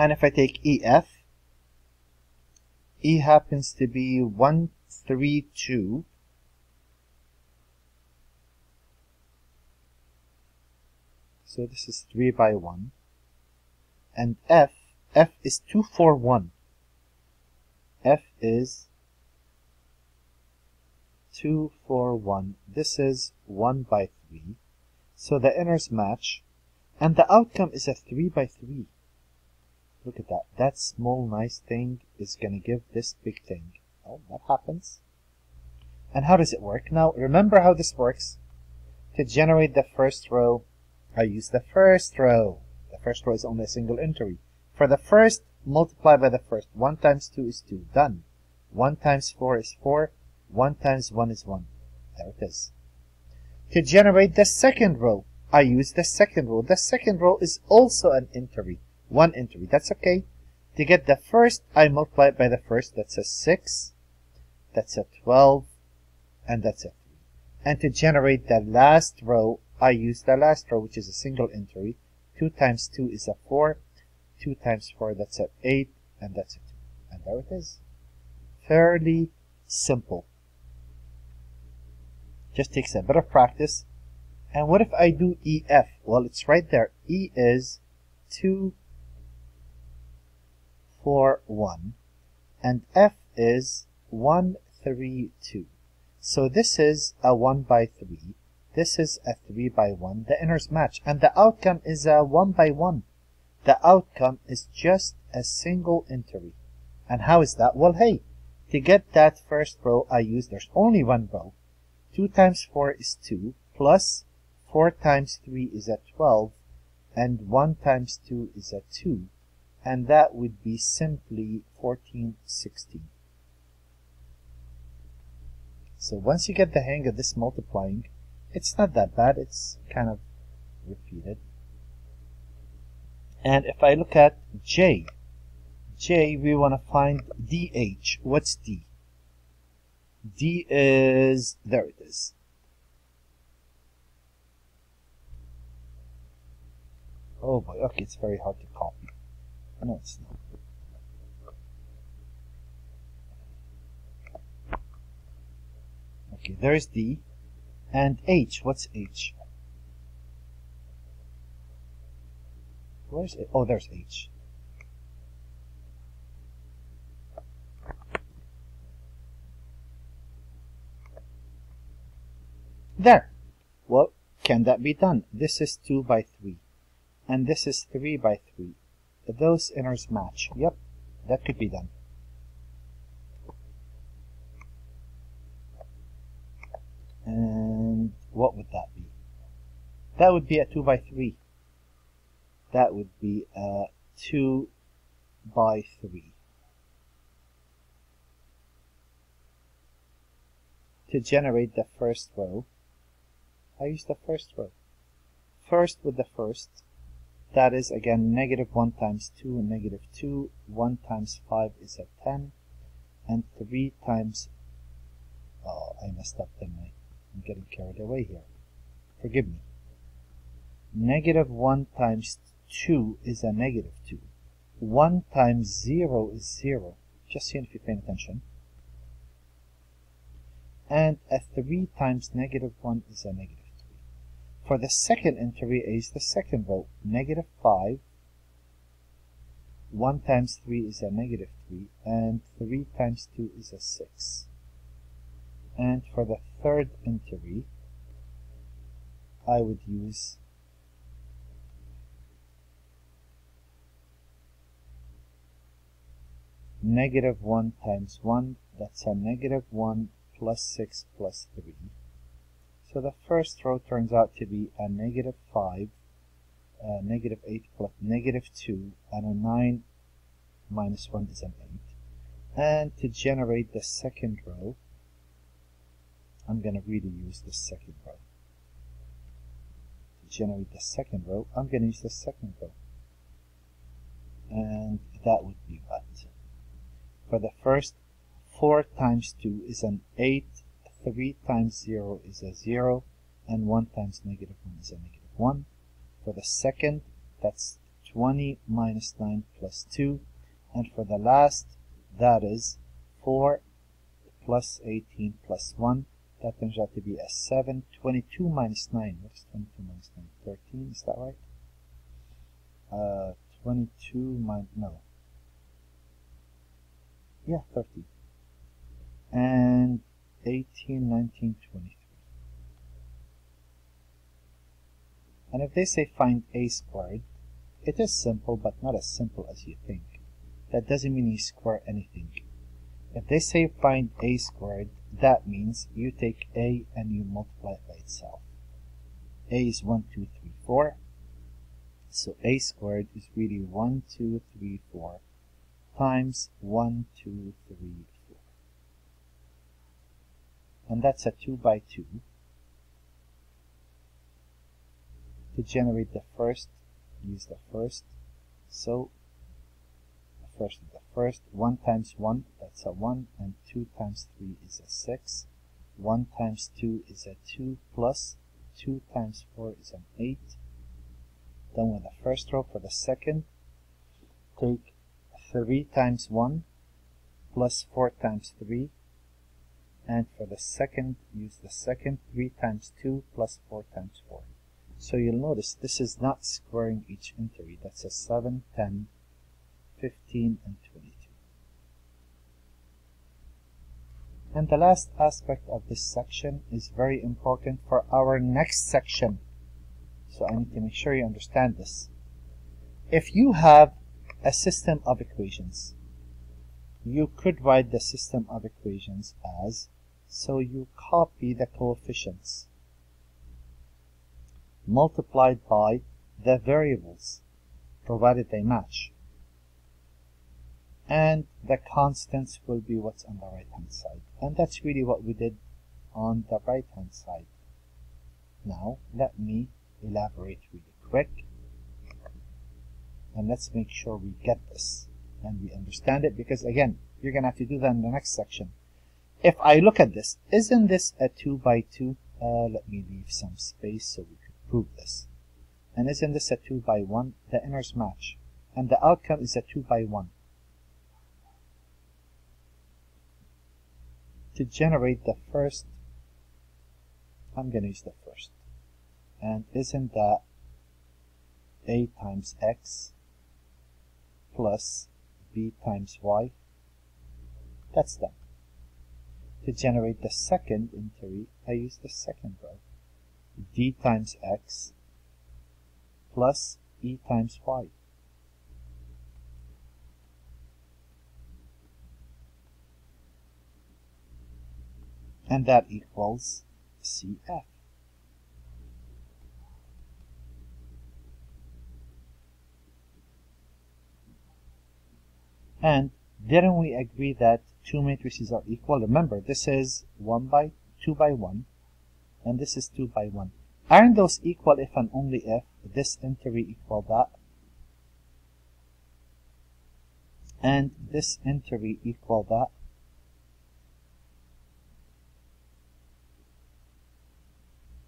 And if I take EF, E happens to be 132 So this is 3 by 1. And F, F is 241. F is 241. This is 1 by 3. So the inners match. And the outcome is a 3 by 3. Look at that. That small nice thing is going to give this big thing. Oh, that happens. And how does it work? Now, remember how this works. To generate the first row, I use the first row. The first row is only a single entry. For the first, multiply by the first. 1 times 2 is 2. Done. 1 times 4 is 4. 1 times 1 is 1. There it is. To generate the second row, I use the second row. The second row is also an entry. One entry. That's okay. To get the first, I multiply it by the first. That's a 6. That's a 12. And that's 3. And to generate the last row, I use the last row, which is a single entry. 2 times 2 is a 4. 2 times 4, that's a 8. And that's 2. And there it is. Fairly simple. Just takes a bit of practice. And what if I do EF? Well, it's right there. E is 2, 4, 1. And F is 1, 3, 2. So this is a 1 by 3. This is a 3 by 1. The inners match. And the outcome is a 1 by 1. The outcome is just a single entry. And how is that? Well, hey, to get that first row, I use, there's only one row. 2 times 4 is 2, plus 4 times 3 is a 12, and 1 times 2 is a 2. And that would be simply 14, 16. So once you get the hang of this multiplying, it's not that bad. It's kind of repeated. And if I look at J, J, we want to find DH. What's D? D is, there it is. Oh boy, okay, it's very hard to copy. No, it's not. Okay, there's D. And H, what's H? Where's it? Oh, there's H. There. Well, can that be done? This is 2 by 3. And this is 3 by 3. Those inners match. Yep, that could be done. And what would that be? That would be a 2 by 3. That would be a 2 by 3. To generate the first row, I use the first row. First with the first, that is again negative 1 times 2, negative 2, 1 times 5 is a 10, and 3 times, oh, I messed up, didn't I? I'm getting carried away here. Forgive me. Negative 1 times 2 is a negative 2. 1 times 0 is 0. Just seeing if you're paying attention. And a 3 times negative 1 is a negative 3. For the second entry is the second vote, Negative 5. 1 times 3 is a negative 3. And 3 times 2 is a 6. And for the third entry, I would use negative 1 times 1, that's a negative 1 plus 6 plus 3. So the first row turns out to be a negative 5, a negative 8 plus negative 2, and a 9 minus 1 is an 8. And to generate the second row, I'm going to really use the second row. To generate the second row, I'm going to use the second row. And that would be what? For the first, 4 times 2 is an 8, 3 times 0 is a 0, and 1 times negative 1 is a negative 1. For the second, that's 20 minus 9 plus 2. And for the last, that is 4 plus 18 plus 1. That turns out to be a 7. 22 minus 9. What is 22 minus 9? 13, is that right? Uh, 22 minus, no. Yeah, 13. And 18, 19, 23. And if they say find a squared, it is simple, but not as simple as you think. That doesn't mean you square anything. If they say find a squared, that means you take a and you multiply it by itself. a is 1, 2, 3, 4. So a squared is really 1, 2, 3, 4 times 1, 2, 3, 4. And that's a 2 by 2. To generate the first, use the first. So the first the first. 1 times 1, that's a 1, and 2 times 3 is a 6. 1 times 2 is a 2, plus 2 times 4 is an 8. Then with the first row for the second, take 3 times 1 plus 4 times 3. And for the second, use the second 3 times 2 plus 4 times 4. So you'll notice this is not squaring each entry. That's a 7, 10, 15 and 22. And the last aspect of this section is very important for our next section. So I need to make sure you understand this. If you have a system of equations, you could write the system of equations as, so you copy the coefficients multiplied by the variables, provided they match. And the constants will be what's on the right hand side. And that's really what we did on the right hand side. Now let me elaborate really quick. And let's make sure we get this and we understand it? Because again you're gonna have to do that in the next section. If I look at this isn't this a 2 by 2 uh, let me leave some space so we could prove this. And isn't this a 2 by 1 the inners match. And the outcome is a 2 by 1 to generate the first, I'm going to use the first. And isn't that a times x plus b times y? That's done. To generate the second in theory, I use the second row. d times x plus e times y. and that equals CF. And didn't we agree that two matrices are equal? Remember, this is 1 by 2 by 1, and this is 2 by 1. Aren't those equal if and only if this entry equal that? And this entry equal that?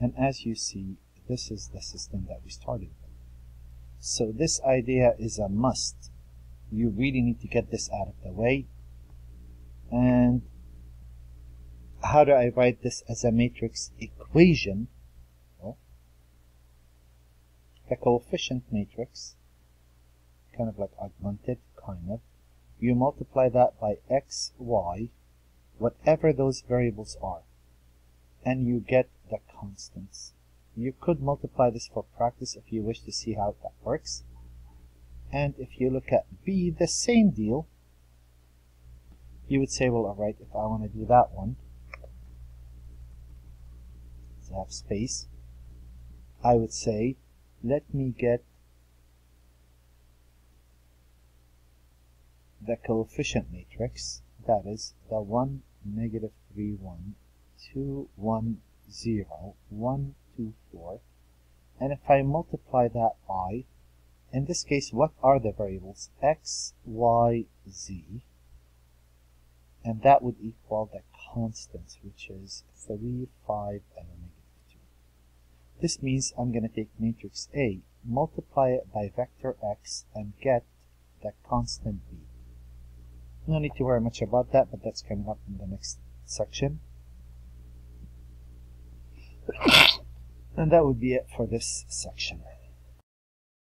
And as you see, this is the system that we started with. So this idea is a must. You really need to get this out of the way. And how do I write this as a matrix equation? Well, the coefficient matrix, kind of like augmented, kind of, you multiply that by x, y, whatever those variables are, and you get the constants. You could multiply this for practice if you wish to see how that works. And if you look at B, the same deal. You would say, well, alright, if I want to do that one, to have space, I would say, let me get the coefficient matrix, that is the 1, negative 3, 1, 2, 1, 0, 1, 2, 4. And if I multiply that by, in this case, what are the variables? x, y, z. And that would equal the constants, which is 3, 5, and a negative 2. This means I'm going to take matrix A, multiply it by vector x and get the constant b. No need to worry much about that, but that's coming up in the next section. and that would be it for this section.